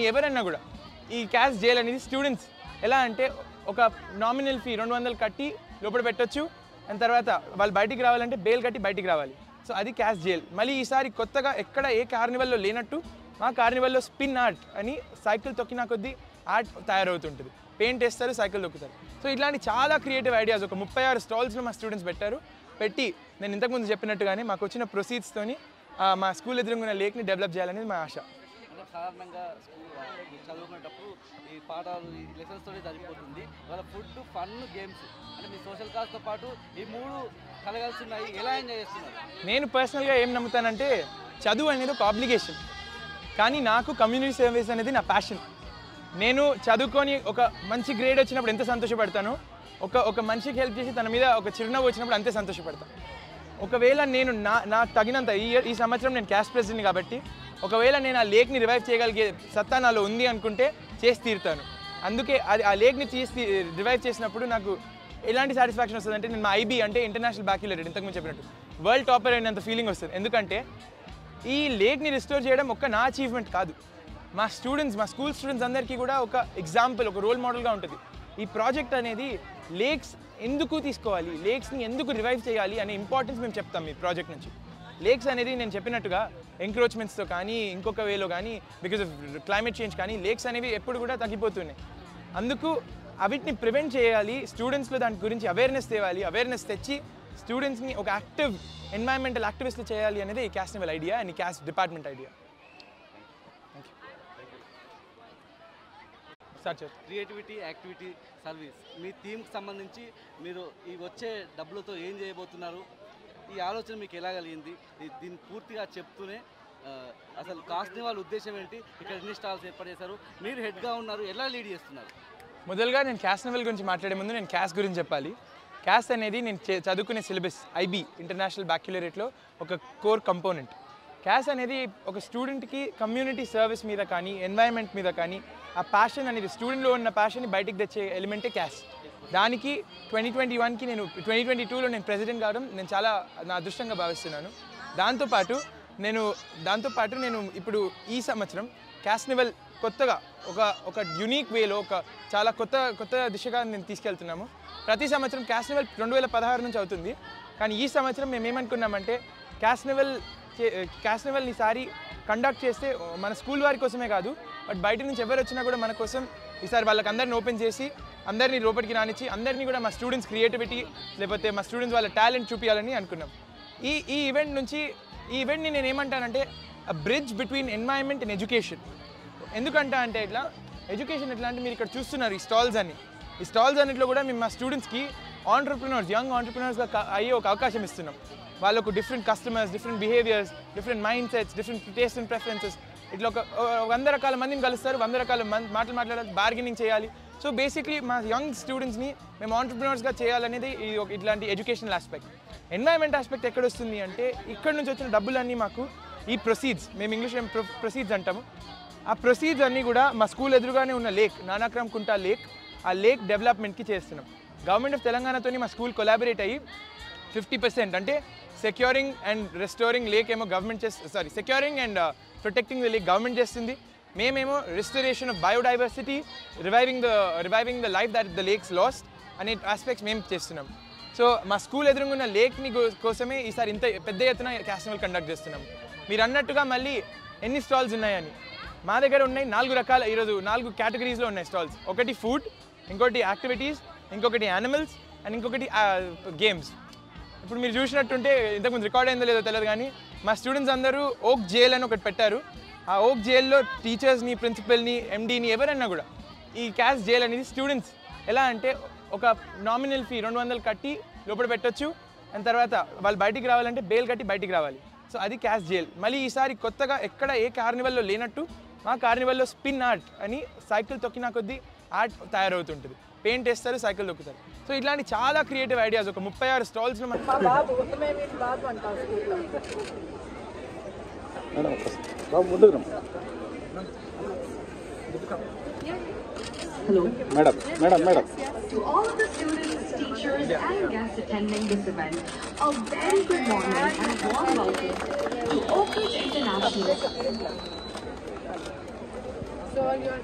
ఎవరైనా కూడా ఈ క్యాష్ జైల్ అనేది స్టూడెంట్స్ ఎలా అంటే ఒక నామినల్ ఫీ రెండు వందలు కట్టి లోపల పెట్టొచ్చు. అండ్ తర్వాత వాళ్ళు బయటికి రావాలంటే బెయిల్ కట్టి బయటికి రావాలి. సో అది క్యాష్ జైల్ మళ్ళీ ఈసారి కొత్తగా ఎక్కడ ఏ కార్నివల్లో లేనట్టు మా కార్నివల్లో స్పిన్ ఆర్ట్ అని సైకిల్ తొక్కిన కొద్దీ ఆర్ట్ తయారవుతుంటుంది. పెయింట్ వేస్తారు సైకిల్ తొక్కుతారు. సో ఇట్లాంటి చాలా క్రియేటివ్ ఐడియాస్ ఒక ముప్పై ఆరు స్టాల్స్లో మా స్టూడెంట్స్ పెట్టారు. పెట్టి నేను ఇంతకుముందు చెప్పినట్టుగానే మాకు వచ్చిన ప్రొసీడ్స్తోని మా స్కూల్ ఎదురుగున్న లేక్ని డెవలప్ చేయాలనేది మా ఆశ. సాధారణంగా స్కూల్ చదువుకునేటప్పుడు ఈ పాఠాలు ఈ లెసన్స్తోనే జరిగిపోతుంది వాళ్ళ ఫుడ్ ఫన్ గేమ్స్. అంటే మీ సోషల్ కాస్ట్తో పాటు ఈ మూడు కలగాల్సి ఉన్నాయి ఎలా ఎంజాయ్ చేస్తున్నారు? నేను పర్సనల్గా ఏం నమ్ముతానంటే చదువు అనేది ఒక ఆబ్లిగేషన్ కానీ నాకు కమ్యూనిటీ సర్వీస్ అనేది నా ప్యాషన్ నేను చదువుకొని ఒక మంచి గ్రేడ్ వచ్చినప్పుడు ఎంత సంతోషపడతానో? ఒక ఒక మనిషికి హెల్ప్ చేసి తన మీద ఒక చిరునవ్వు వచ్చినప్పుడు అంతే సంతోషపడతాను ఒకవేళ నేను నా నాకు తగినంత ఈ ఈ సంవత్సరం నేను క్యాష్ ప్రెసిడెంట్ కాబట్టి ఒకవేళ నేను ఆ లేక్ని రివైవ్ చేయగలిగే సత్తా నాలో ఉంది అనుకుంటే చేసి తీరుతాను. అందుకే అది ఆ లేక్ని తీసి రివైవ్ చేసినప్పుడు నాకు ఎలాంటి సాటిస్ఫాక్షన్ వస్తుంది అంటే నేను మా ఐబీ అంటే ఇంటర్నేషనల్ బ్యాక్యులరేట్ ఇంతకుముందు చెప్పినట్టు. వరల్డ్ టాపర్ అయినంత ఫీలింగ్ వస్తుంది. ఎందుకంటే ఈ లేక్ని రిస్టోర్ చేయడం ఒక్క నా అచీవ్మెంట్ కాదు. మా స్టూడెంట్స్ మా స్కూల్ స్టూడెంట్స్ అందరికీ కూడా ఒక ఎగ్జాంపుల్ ఒక రోల్ మోడల్గా ఉంటుంది. ఈ ప్రాజెక్ట్ అనేది లేక్స్ ఎందుకు తీసుకోవాలి లేక్స్ని ఎందుకు రివైవ్ చేయాలి అనే ఇంపార్టెన్స్ మేము చెప్తాం ఈ ప్రాజెక్ట్ నుంచి. లేక్స్ అనేది నేను చెప్పినట్టుగా ఎంక్రోచ్మెంట్స్తో కానీ ఇంకొక వేలో కానీ బికాజ్ ఆఫ్ క్లైమేట్ చేంజ్ కానీ లేక్స్ అనేవి ఎప్పుడు కూడా తగ్గిపోతున్నాయి. అందుకు అవిటిని ప్రివెంట్ చేయాలి స్టూడెంట్స్లో దాని గురించి అవేర్నెస్ తేవాలి అవేర్నెస్ తెచ్చి స్టూడెంట్స్ని ఒక యాక్టివ్ ఎన్వైరన్మెంటల్ యాక్టివిస్ట్లు చేయాలి అనేది ఈ క్యాస్ట్ ఐడియా అండ్ ఈ caste department idea sir creativity activity service మీ థీమ్కి సంబంధించి మీరు ఈ వచ్చే డబ్బులతో ఏం చేయబోతున్నారు? ఈ ఆలోచన మీకు ఎలా కలిగింది? దీన్ని పూర్తిగా చెప్తూనే అసలు కాస్ట్ని వాళ్ళ ఉద్దేశం ఏంటి? ఇక్కడ ఎన్ని స్టాల్స్ ఏర్పాటు చేశారు? మీరు హెడ్గా ఉన్నారు ఎలా లీడ్ చేస్తున్నారు? మొదలుగా నేను క్యాస్ట్ లెవెల్ గురించి మాట్లాడే ముందు నేను క్యాష్ గురించి చెప్పాలి. క్యాస్ట్ అనేది నేను చదువుకునే సిలబస్ ఐబీ ఇంటర్నేషనల్ బ్యాక్యులరేట్లో ఒక కోర్ కంపోనెంట్. క్యాస్ అనేది ఒక స్టూడెంట్కి కమ్యూనిటీ సర్వీస్ మీద కానీ ఎన్వైరన్మెంట్ మీద కానీ ఆ ప్యాషన్ అనేది స్టూడెంట్లో ఉన్న ప్యాషన్ని బయటికి తెచ్చే ఎలిమెంటే క్యాష్ దానికి ట్వంటీ ట్వంటీ వన్కి నేను ట్వంటీ ట్వంటీ టూలో నేను ప్రెసిడెంట్ కావడం నేను చాలా నా అదృష్టంగా భావిస్తున్నాను. దాంతోపాటు నేను దాంతోపాటు నేను ఇప్పుడు ఈ సంవత్సరం క్యాస్నివల్ కొత్తగా ఒక ఒక యునీక్ వేలో ఒక చాలా కొత్త కొత్త దిశగా నేను తీసుకెళ్తున్నాము. ప్రతి సంవత్సరం క్యాస్నివల్ రెండు వేల పదహారు నుంచి అవుతుంది. కానీ ఈ సంవత్సరం మేము ఏమనుకున్నామంటే క్యాస్నివల్ క్యాస్నివల్ ఈసారి కండక్ట్ చేస్తే మన స్కూల్ వారి కోసమే కాదు బట్ బయట నుంచి ఎవరు వచ్చినా కూడా మన కోసం ఈసారి వాళ్ళకి అందరిని ఓపెన్ చేసి అందరినీ లోపలికి రానిచ్చి అందరినీ కూడా మా స్టూడెంట్స్ క్రియేటివిటీ లేకపోతే మా స్టూడెంట్స్ వాళ్ళ టాలెంట్ చూపించాలని అనుకున్నాం. ఈ ఈ ఈవెంట్ నుంచి ఈ ఈవెంట్ని నేను ఏమంటానంటే bridge between environment and education ఎందుకంటే అంటే ఇట్లా ఎడ్యుకేషన్ ఎట్లా అంటే మీరు ఇక్కడ చూస్తున్నారు ఈ స్టాల్స్ అని ఈ స్టాల్స్ అన్నింటిలో కూడా మేము మా స్టూడెంట్స్కి ఆంటర్ప్రినర్స్ యంగ్ ఆంటర్ప్రినర్స్గా అయ్యే ఒక అవకాశం ఇస్తున్నాం. వాళ్ళకు different customers different behaviours different mind sets different taste and preferences ఇట్లా ఒక ఒక వంద రకాల మందిని కలుస్తారు వంద రకాల మంది మాటలు మాట్లాడాలి బార్గెనింగ్ చేయాలి. సో బేసిక్లీ మా యంగ్ స్టూడెంట్స్ని మేము ఆంటర్ప్రినర్స్గా చేయాలనేది ఇది ఒక ఇట్లాంటి ఎడ్యుకేషనల్ ఆస్పెక్ట్ ఎన్వైరన్మెంట్ ఆస్పెక్ట్ ఎక్కడ వస్తుంది అంటే ఇక్కడ నుంచి వచ్చిన డబ్బులన్నీ మాకు ఈ ప్రొసీడ్స్ మేము ఇంగ్లీష్ ప్రొసీడ్స్ అంటాము. ఆ ప్రొసీడ్స్ అన్నీ కూడా మా స్కూల్ ఎదురుగానే ఉన్న లేక్ నానాక్రమ్ కుంటా లేక్ ఆ లేక్ డెవలప్మెంట్కి చేస్తున్నాం. గవర్నమెంట్ ఆఫ్ తెలంగాణతోని మా స్కూల్ కొలాబరేట్ అయ్యి ఫిఫ్టీ పర్సెంట్ అంటే సెక్యూరింగ్ అండ్ రెస్టోరింగ్ లేక్ ఏమో గవర్నమెంట్ uh, చేస్తుంది sorry securing and protecting the lake government చేస్తుంది. మేమేమో restoration of biodiversity reviving the reviving the life that the lakes last అనే aspects మేము చేస్తున్నాం. సో మా స్కూల్ ఎదురుగున్న లేక్ని కోసమే ఈసారి ఇంత పెద్ద ఎత్తున క్యాస్టివల్ కండక్ట్ చేస్తున్నాం. మీరు అన్నట్టుగా మళ్ళీ ఎన్ని స్టాల్స్ ఉన్నాయని? మా దగ్గర ఉన్నాయి నాలుగు రకాల ఈరోజు నాలుగు కేటగిరీస్లో ఉన్నాయి స్టాల్స్ ఒకటి ఫుడ్ ఇంకోటి యాక్టివిటీస్ ఇంకొకటి యానిమల్స్ అండ్ ఇంకొకటి గేమ్స్ ఇప్పుడు మీరు చూసినట్టుంటే ఇంతకుముందు రికార్డ్ అయిందో లేదో తెలియదు కానీ మా స్టూడెంట్స్ అందరూ ఓక్ జేల్ అని ఒకటి పెట్టారు. ఆ ఓక్ జైల్లో టీచర్స్ని ప్రిన్సిపల్ని ఎండీని ఎవరైనా కూడా ఈ క్యాష్ జైల్ అనేది స్టూడెంట్స్. ఎలా అంటే ఒక నామినల్ ఫీ రెండు వందలు కట్టి లోపల పెట్టొచ్చు అండ్ తర్వాత వాళ్ళు బయటికి రావాలంటే బెయిల్ కట్టి బయటికి రావాలి. సో అది క్యాష్ జైల్. మళ్ళీ ఈసారి కొత్తగా ఎక్కడ ఏ కార్నివల్లో లేనట్టు మా కార్నివల్లో స్పిన్ ఆర్ట్ అని సైకిల్ తొక్కిన కొద్దీ ఆర్ట్ తయారవుతుంటుంది. పెయింట్ వేస్తారు సైకిల్ తొక్కుతారు. సో ఇట్లాంటి చాలా క్రియేటివ్ ఐడియాస్ ఒక ముప్పై ఆరు స్టాల్స్లో మనం Hello. Madam, madam, madam. To all of the students, teachers and guests attending this event, a very good morning and a warm welcome to Oakridge International. So your